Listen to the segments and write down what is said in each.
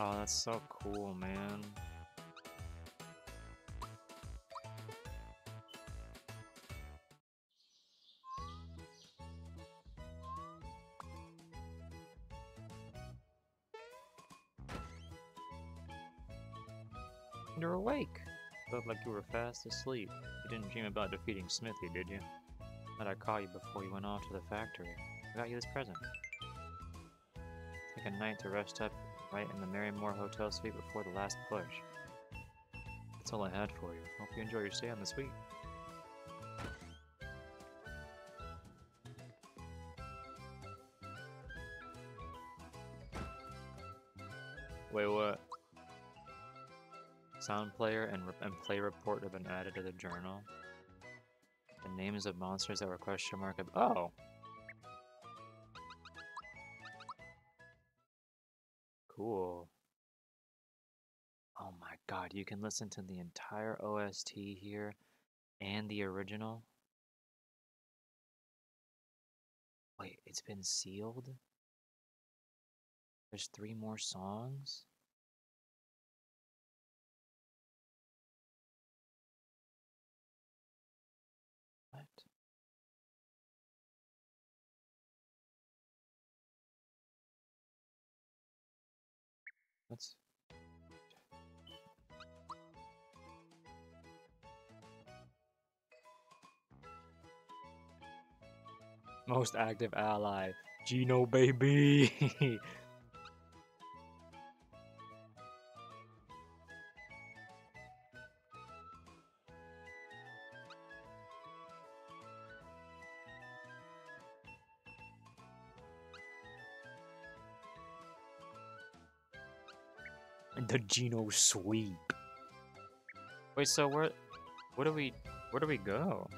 Oh, that's so cool, man. You're awake. Looked like you were fast asleep. You didn't dream about defeating Smithy, did you? Thought I caught you before you went off to the factory. I got you this present. Take a night to rest up right in the Marrymore Hotel suite before the last push. That's all I had for you. Hope you enjoy your stay on the suite. Wait, what? Sound player and, and play report have been added to the journal. The names of monsters that were question mark. Oh! Cool. Oh my god, you can listen to the entire OST here and the original. Wait, it's been sealed? There's three more songs? What's most active ally? Geno baby. the Geno sweep. Wait, so where, where do we, where do we go?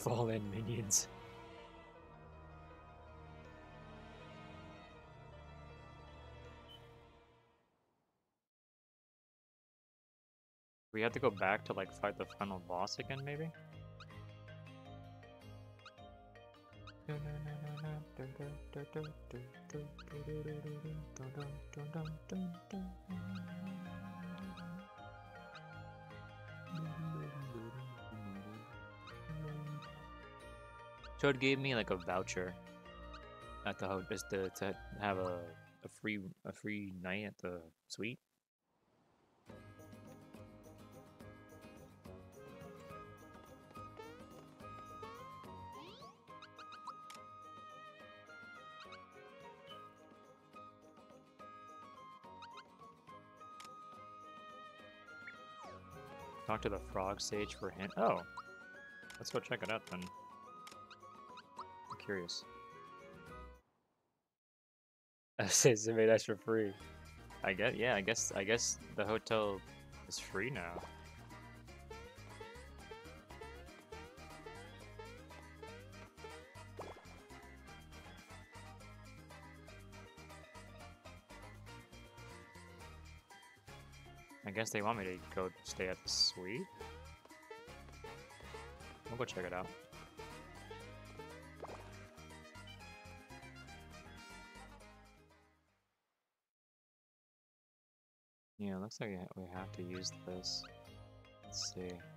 Fallen minions. We have to go back to like fight the final boss again, maybe? Toad gave me like a voucher at the ho- just to, to have a, a free a free night at the suite. Talk to the frog sage for hint. Oh, let's go check it out then. I'm curious. Says they made extra free. I guess yeah. I guess I guess the hotel is free now. I guess they want me to go stay at the suite. We'll go check it out. Looks like we have to use this. Let's see.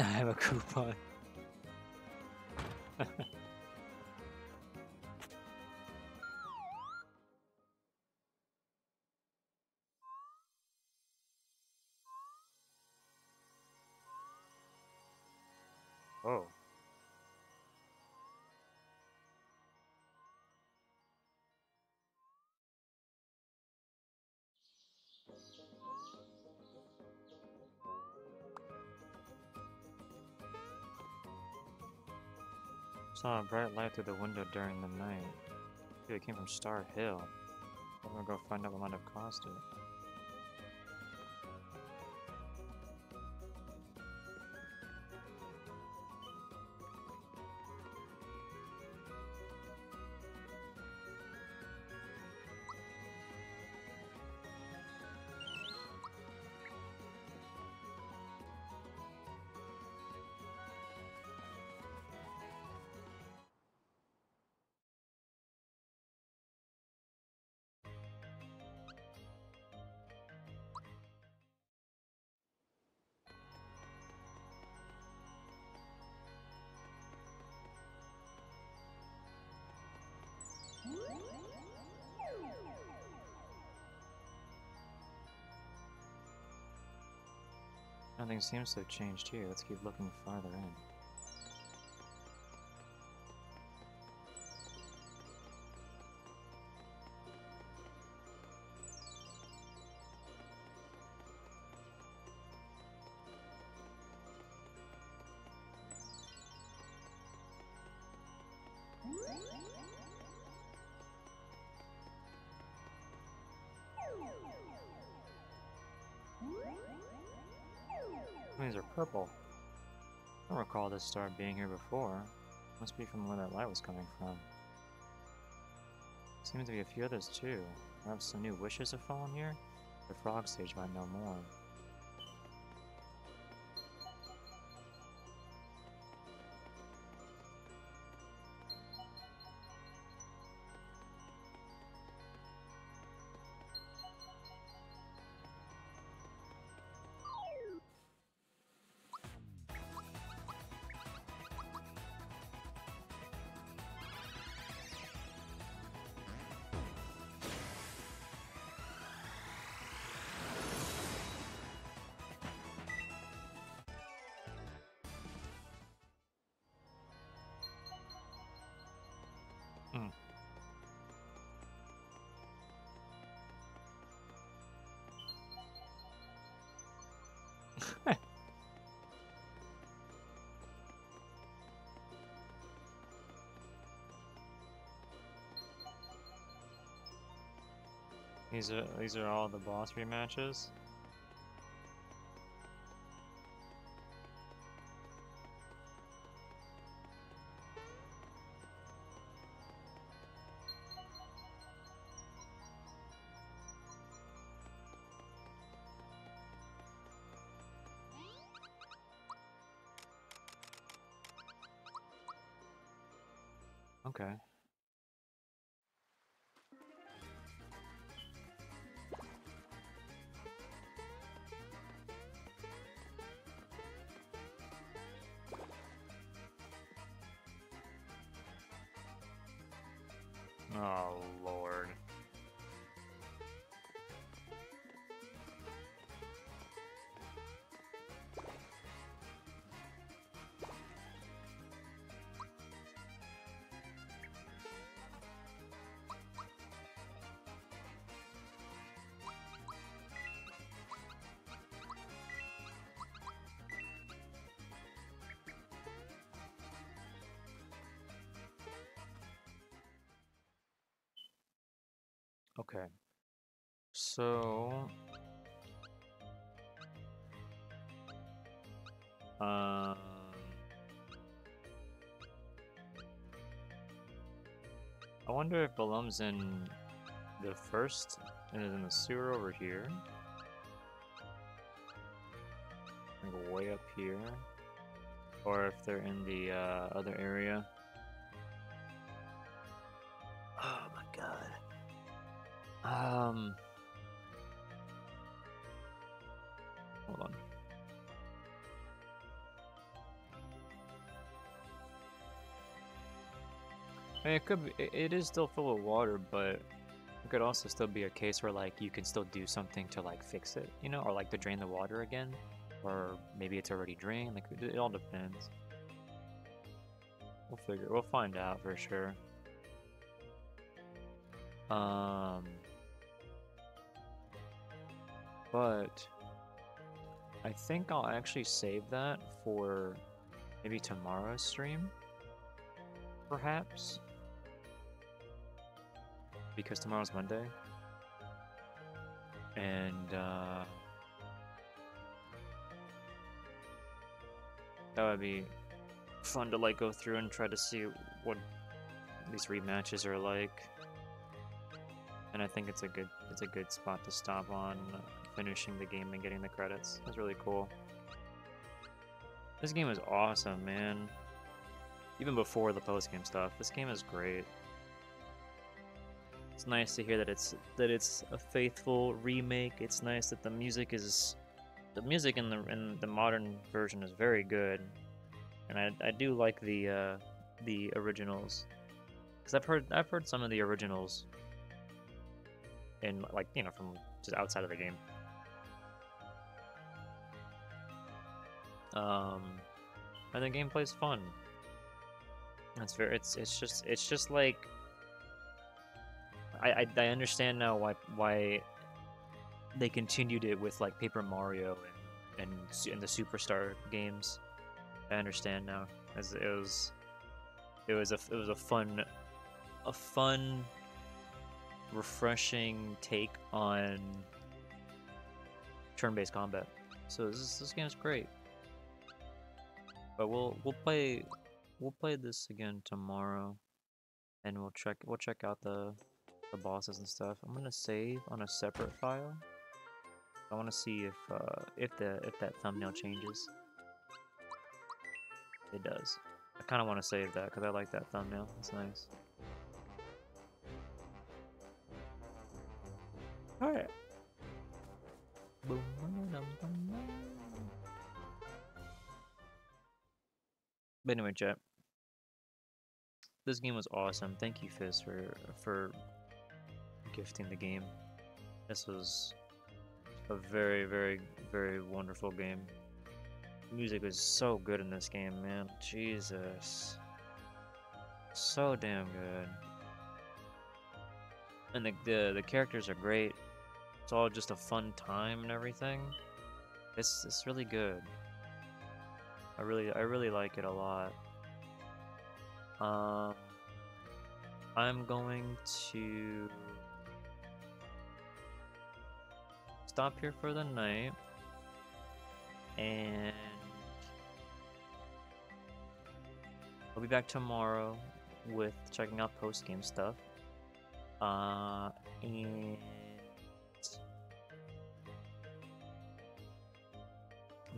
I have a coupon. Saw a bright light through the window during the night. It came from Star Hill. I'm gonna go find out what might have caused it. Nothing seems to have changed here. Let's keep looking farther in. Purple. I don't recall this star being here before. Must be from where that light was coming from. Seems to be a few others too. Perhaps some new wishes have fallen here? The frog sage might know more. These are these are all the boss rematches. Oh, Lord. Okay. So... Um... I wonder if Belome's in the first and is in the sewer over here. Like way up here. Or if they're in the uh, other area. Um. Hold on. I mean, it could be, it is still full of water, but it could also still be a case where like you can still do something to like fix it, you know, or like to drain the water again, or maybe it's already drained. Like it, it all depends. We'll figure. We'll find out for sure. Um but I think I'll actually save that for maybe tomorrow's stream, perhaps, because tomorrow's Monday, and uh, that would be fun to like go through and try to see what these rematches are like. And I think it's a good it's a good spot to stop on finishing the game and getting the credits. That's really cool. This game is awesome, man. Even before the post game stuff, this game is great. It's nice to hear that it's that it's a faithful remake. It's nice that the music is the music in the in the modern version is very good, and I I do like the uh, the originals because I've heard I've heard some of the originals in like you know from just outside of the game. Um, and the gameplay's fun. It's very it's it's just it's just like I, I I understand now why why they continued it with like Paper Mario and and, and the Superstar games. I understand now as it was it was a it was a fun a fun refreshing take on turn-based combat. So this this game's great. But we'll we'll play we'll play this again tomorrow, and we'll check we'll check out the the bosses and stuff. I'm gonna save on a separate file. I want to see if uh, if the if that thumbnail changes. It does. I kind of want to save that because I like that thumbnail. It's nice. Alright. But anyway, chat. This game was awesome. Thank you, Fizz, for for gifting the game. This was a very, very, very wonderful game. music was so good in this game, man. Jesus. So damn good. And the, the, the characters are great it's all just a fun time and everything. It's it's really good. I really I really like it a lot. Um, I'm going to stop here for the night and I'll be back tomorrow with checking out post game stuff. Uh, and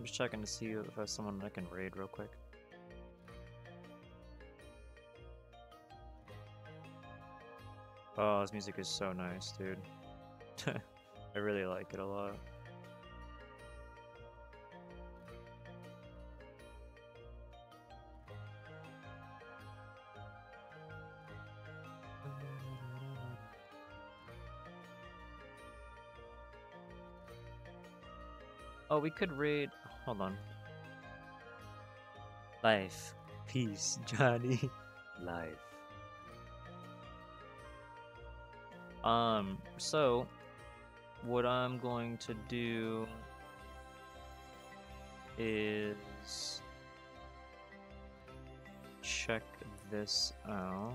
I'm just checking to see if there's someone I can raid real quick. Oh, this music is so nice, dude. I really like it a lot. Oh, we could read. Hold on. Life. Peace, Johnny. Life. Um, so, what I'm going to do is check this out.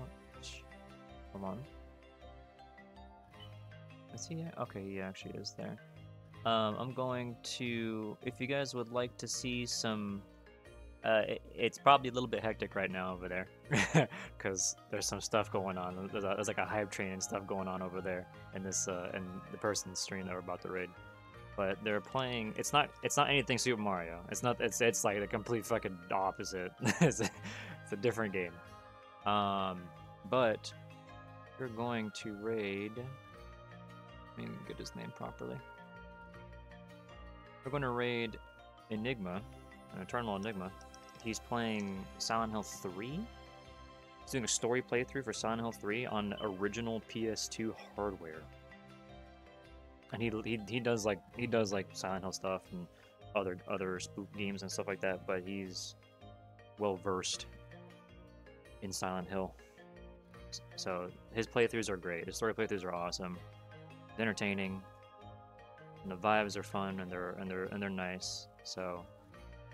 Hold on. Is he? Okay, he actually is there. Um, I'm going to, if you guys would like to see some, uh, it, it's probably a little bit hectic right now over there, because there's some stuff going on. There's, a, there's, like a hype train and stuff going on over there in this, uh, in the person's stream that we're about to raid. But they're playing. It's not. It's not anything Super Mario. It's not. It's. It's like the complete fucking opposite. it's, a, it's a different game. Um, but we're going to raid. Let me get his name properly. We're going to raid Enigma, an Eternal Enigma. He's playing Silent Hill 3. He's doing a story playthrough for Silent Hill 3 on original PS2 hardware. And he, he he does like he does like Silent Hill stuff and other other spook games and stuff like that, but he's well versed in Silent Hill. So his playthroughs are great. His story playthroughs are awesome, entertaining, and the vibes are fun and they're and they're and they're nice. So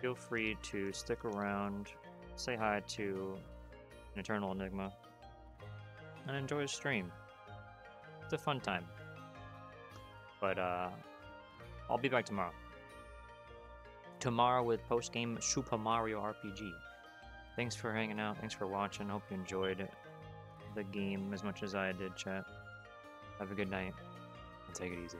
feel free to stick around, say hi to an Eternal Enigma, and enjoy his stream. It's a fun time. But uh, I'll be back tomorrow. Tomorrow with post game Super Mario RPG. Thanks for hanging out. Thanks for watching. Hope you enjoyed the game as much as I did, chat. Have a good night and take it easy.